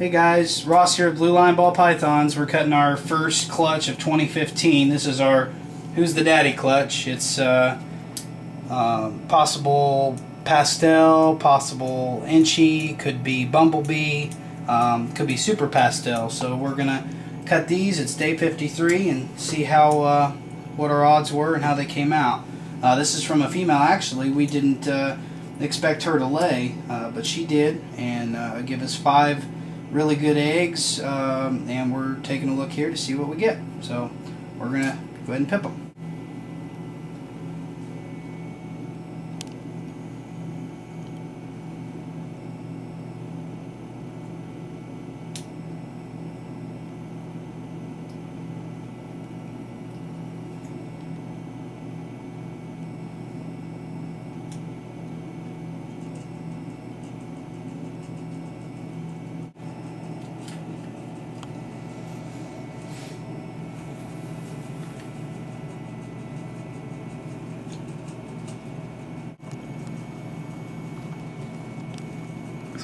Hey guys, Ross here at Blue Line Ball Pythons. We're cutting our first clutch of 2015. This is our Who's the Daddy clutch. It's uh, uh, possible pastel, possible enchi, could be bumblebee, um, could be super pastel. So we're gonna cut these. It's day 53 and see how uh, what our odds were and how they came out. Uh, this is from a female actually. We didn't uh, expect her to lay, uh, but she did, and give us five really good eggs, um, and we're taking a look here to see what we get. So we're to go ahead and pip them.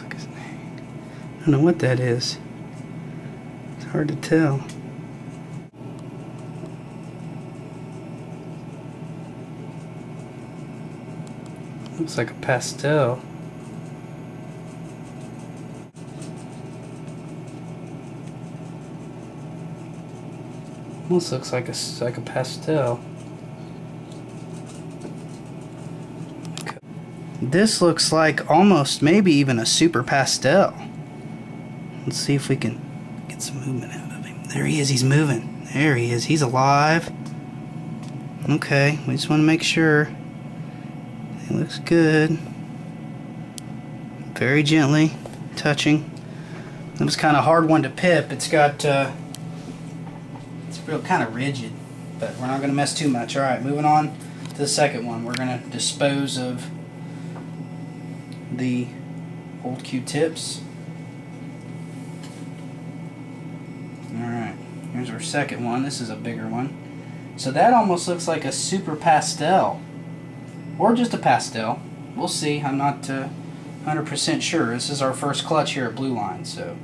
I don't know what that is. It's hard to tell. Looks like a pastel. Almost looks like a like a pastel. This looks like almost maybe even a super pastel. Let's see if we can get some movement out of him. There he is. He's moving. There he is. He's alive. Okay, we just want to make sure. He looks good. Very gently touching. It was kind of hard one to pip. It's got, uh, it's real kind of rigid, but we're not going to mess too much. All right, moving on to the second one. We're going to dispose of the old Q-tips. Alright, here's our second one. This is a bigger one. So that almost looks like a super pastel. Or just a pastel. We'll see. I'm not 100% uh, sure. This is our first clutch here at Blue Line, so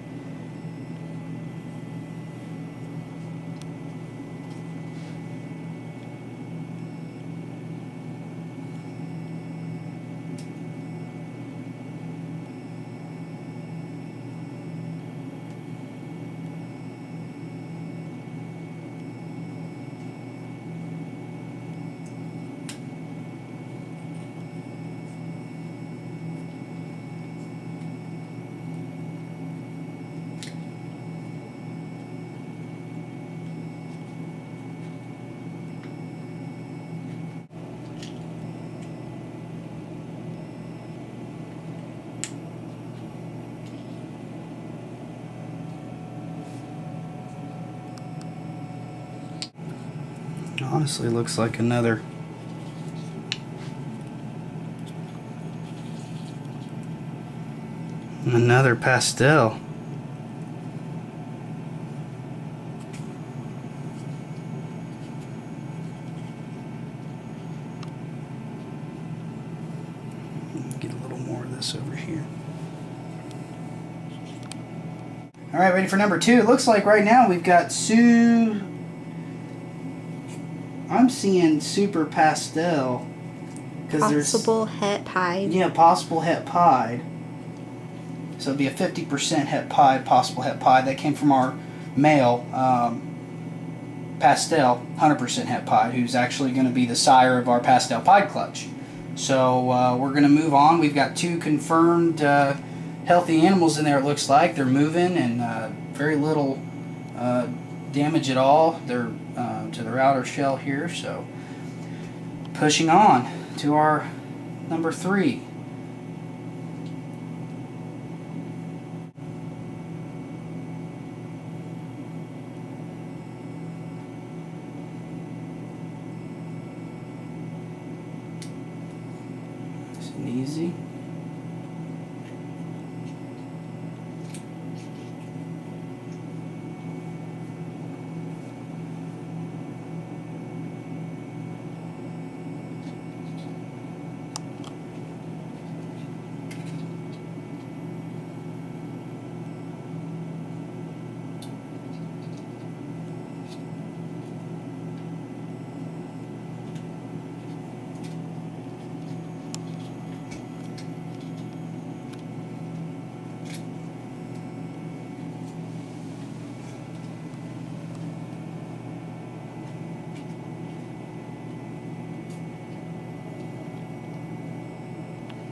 honestly looks like another another pastel. Get a little more of this over here. All right ready for number two. It looks like right now we've got Sue I'm seeing super pastel. Cause there's possible het pied. Yeah, possible het pied. So it'd be a 50% het pied, possible het pied. That came from our male um, pastel, 100% het pied, who's actually going to be the sire of our pastel pied clutch. So uh, we're going to move on. We've got two confirmed uh, healthy animals in there, it looks like. They're moving and uh, very little uh, damage at all. They're uh, to their outer shell here. So pushing on to our number three. Easy.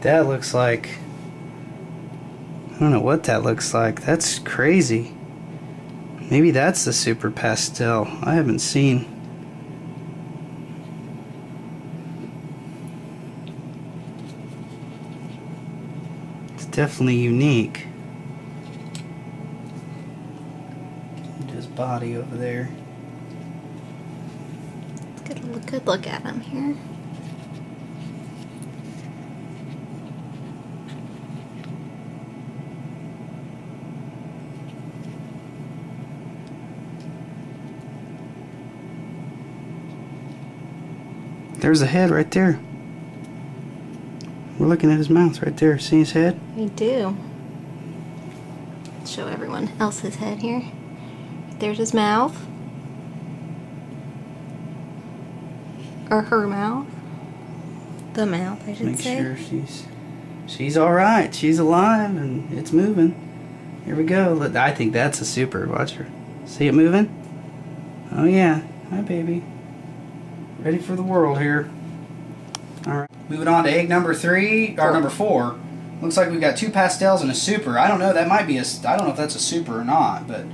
That looks like... I don't know what that looks like. That's crazy. Maybe that's the super pastel. I haven't seen. It's definitely unique. His body over there. Let's get a good look at him here. There's a head right there. We're looking at his mouth right there. See his head? We do. show everyone else his head here. There's his mouth. Or her mouth. The mouth, I should Make say. sure she's she's all right. She's alive and it's moving. Here we go. Look, I think that's a super. Watch her. See it moving? Oh yeah. Hi, baby. Ready for the world here. All right. Moving on to egg number three or number four. Looks like we've got two pastels and a super. I don't know. That might be a. I don't know if that's a super or not, but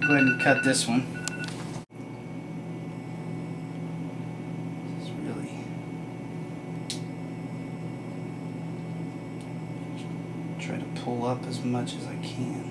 go ahead and cut this one. This really try to pull up as much as I can.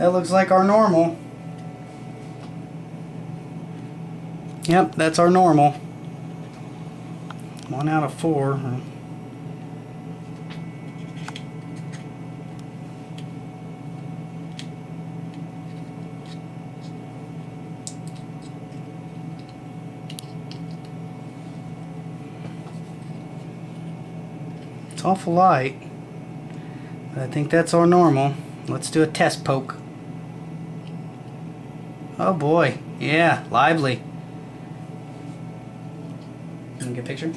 That looks like our normal. Yep, that's our normal. One out of four. It's awful light. But I think that's our normal. Let's do a test poke. Oh boy, yeah, lively. Get a picture?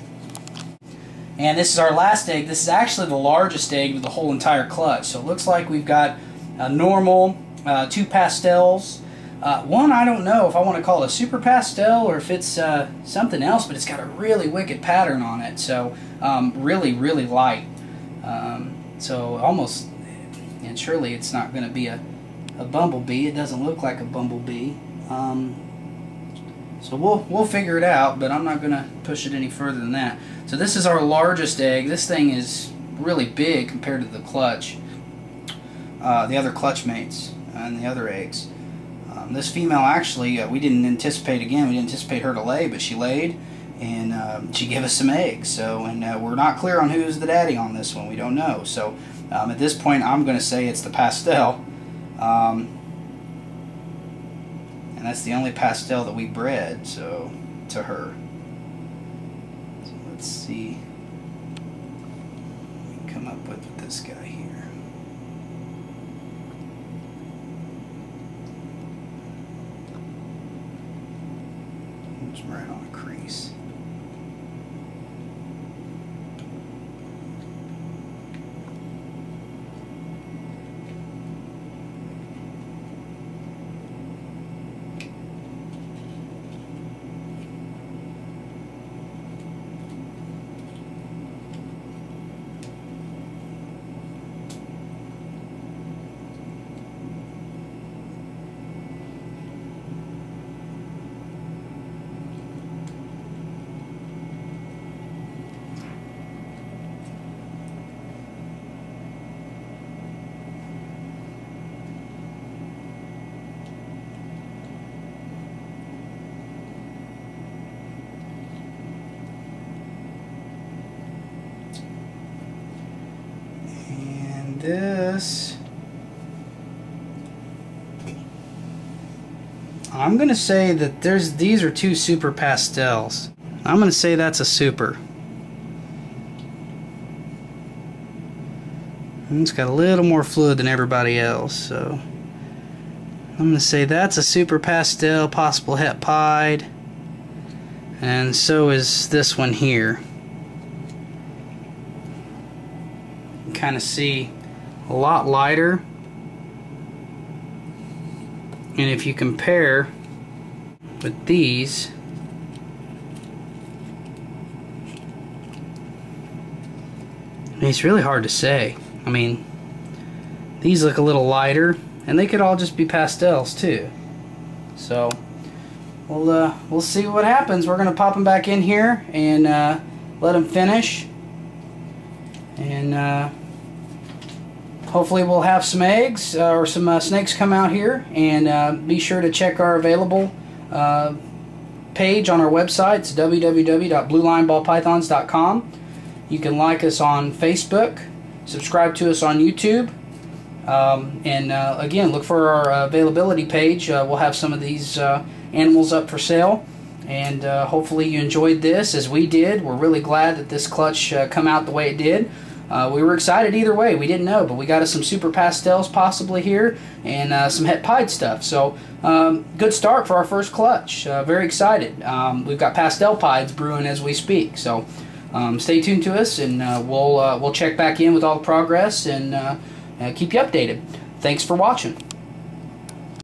And this is our last egg. This is actually the largest egg of the whole entire clutch. So it looks like we've got a normal, uh, two pastels. Uh, one, I don't know if I want to call it a super pastel or if it's uh, something else, but it's got a really wicked pattern on it. So um, really, really light. Um, so almost, and surely it's not going to be a, a bumblebee. It doesn't look like a bumblebee. Um, so we'll we'll figure it out, but I'm not going to push it any further than that. So this is our largest egg. This thing is really big compared to the clutch, uh, the other clutch mates and the other eggs. Um, this female actually, uh, we didn't anticipate again. We didn't anticipate her to lay, but she laid, and um, she gave us some eggs. So, and uh, we're not clear on who's the daddy on this one. We don't know. So, um, at this point, I'm going to say it's the pastel. Um, and that's the only pastel that we bred, so to her. So let's see. We come up with with this guy here. It's right on a crease. And this. I'm gonna say that there's these are two super pastels. I'm to say that's a super. It's got a little more fluid than everybody else, so I'm to say that's a super pastel, possible het pied, and so is this one here. kind of see a lot lighter. And if you compare with these it's really hard to say. I mean these look a little lighter and they could all just be pastels too. So we'll uh, we'll see what happens. We're gonna pop them back in here and uh, let them finish. And uh, hopefully we'll have some eggs uh, or some uh, snakes come out here and uh, be sure to check our available uh, page on our website. It's www.bluelineballpythons.com you can like us on facebook subscribe to us on youtube um, and uh, again look for our availability page. Uh, we'll have some of these animals up for sale and hopefully you enjoyed this as we did. We're really glad that this clutch come out the way it did uh, we were excited either way. We didn't know, but we got us some super pastels possibly here and uh, some het pied stuff. So um, good start for our first clutch. Uh, very excited. Um, we've got pastel pieds brewing as we speak. So um, stay tuned to us, and uh, we'll uh, we'll check back in with all the progress and uh, keep you updated. Thanks for watching.